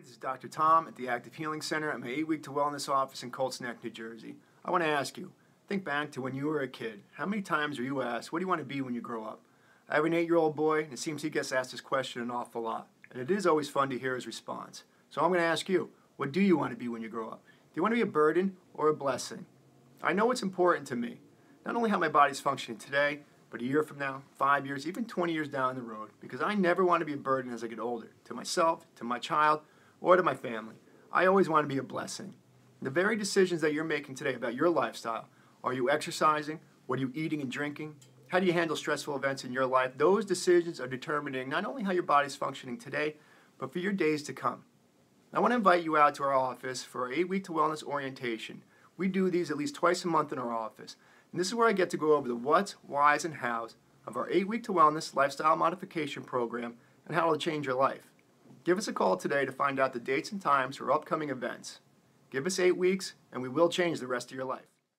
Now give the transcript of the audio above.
this is Dr. Tom at the Active Healing Center at my eight week to wellness office in Colts Neck, New Jersey. I want to ask you think back to when you were a kid. How many times were you asked, What do you want to be when you grow up? I have an eight year old boy, and it seems he gets asked this question an awful lot. And it is always fun to hear his response. So I'm going to ask you What do you want to be when you grow up? Do you want to be a burden or a blessing? I know it's important to me. Not only how my body's functioning today, but a year from now, five years, even 20 years down the road, because I never want to be a burden as I get older to myself, to my child, or to my family. I always want to be a blessing. The very decisions that you're making today about your lifestyle are you exercising? What are you eating and drinking? How do you handle stressful events in your life? Those decisions are determining not only how your body's functioning today, but for your days to come. I want to invite you out to our office for our eight week to wellness orientation. We do these at least twice a month in our office. And this is where I get to go over the what's, why's, and how's of our eight week to wellness lifestyle modification program and how it'll change your life. Give us a call today to find out the dates and times for upcoming events. Give us eight weeks, and we will change the rest of your life.